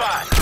back.